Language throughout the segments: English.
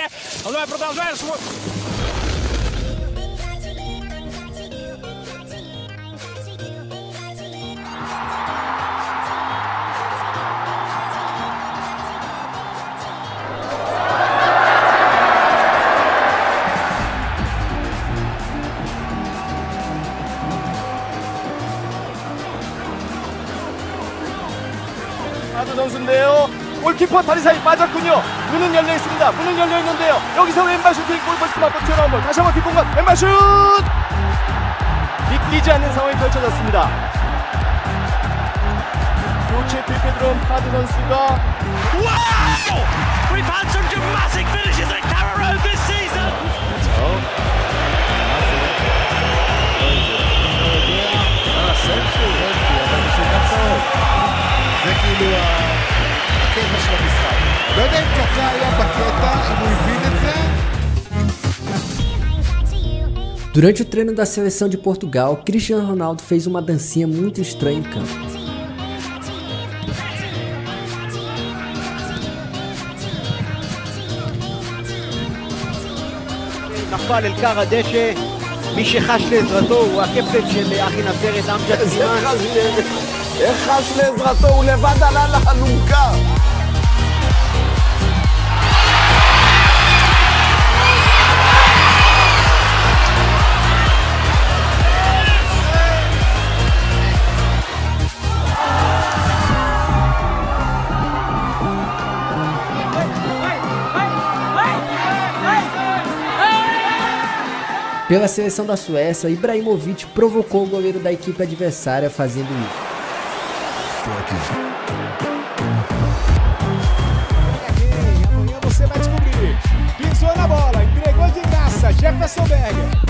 Россия! Мы продолжаем свой... Laat het een deel. 골키퍼 다리 사이 빠졌군요. 문은 열려 있습니다. 문은 열려 있는데요. 여기서 왼발 슈팅 골버스트 앞으로 튀어나온 볼. 다시 한번 뒷공간 왼발 슛! 믿기지 않는 상황이 펼쳐졌습니다. 교체 투입해 들어온 파드 선수가 와! We've had some dramatic finishes at Carrow this season. 아, 센스, 센스, 센스, 센스. לא יודע אם קקה היה בקטע, אם הוא הבין את זה. Durante o treino da seleção de Portugal, Cristiano Ronaldo fez uma dancinha muito estranha em campo. נפל אל כר הדשא, מי שחש לעזרתו הוא הקפטן של אחי נצרת, אמג'ד סימן. איך חש לעזרתו? הוא לבד עלה לאלונקה. Pela seleção da Suécia, Ibrahimovic provocou o goleiro da equipe adversária fazendo isso. Amanhã você vai descobrir. Pisou na bola, entregou de graça. Jefferson Berger.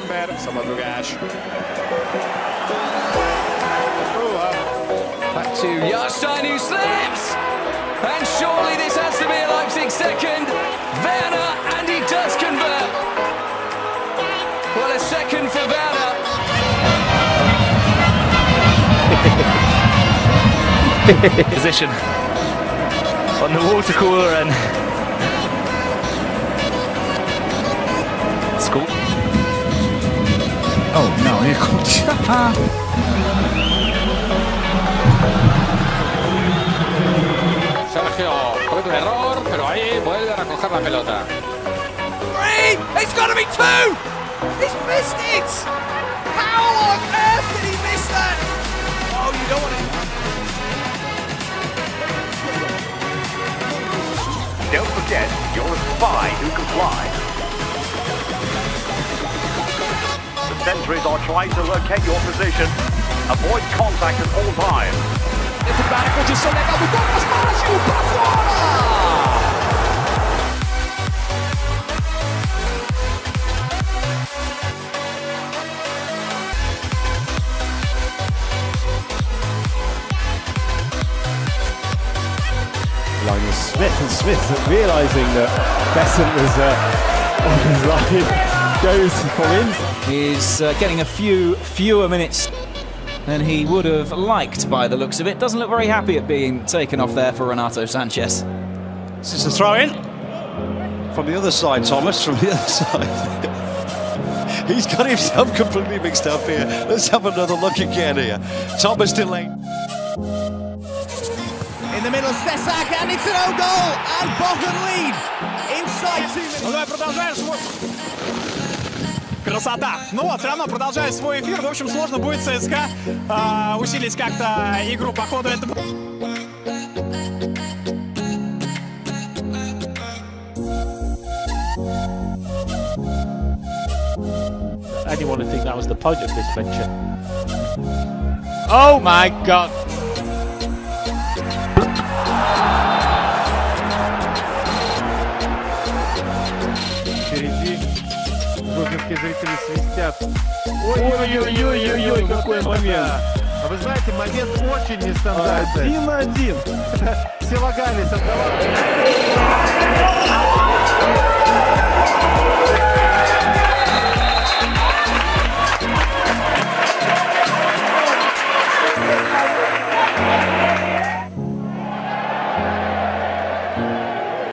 Camber, szabadrugás. Back to Jarstein who slips. And surely this has to be a Leipzig second. Werner, and he does convert. Well, a second for Werner. Position on the water cooler and school. Oh, no, hijo. Sergio comete un error, pero ahí vuelve a recoger la pelota. Three! It's got to be two! He's missed it! How on earth did he miss that? Oh, you don't want to. Don't forget, you're a spy who can sentries are trying to locate your position. Avoid contact at all times. Linus Smith and Smith realising that Besant was uh, on his line goes for wins. is uh, getting a few fewer minutes than he would have liked by the looks of it. Doesn't look very happy at being taken off there for Renato Sanches. This is a throw in. From the other side, Thomas, from the other side. He's got himself completely mixed up here. Let's have another look again here. Thomas delaying. In the middle, Stesak, and it's an own goal, and Bogan lead inside two minutes. Красота! Ну вот, все равно продолжает свой эфир. В общем, сложно будет ЦСКА а, усилить как-то игру по ходу этого. anyone would think that was the point of this venture. Oh my god! Питерские зрители свистят. Ой-ой-ой-ой-ой, какой момент. А вы знаете, момент очень нестандартный. Один-один. Все лагались, отдавали.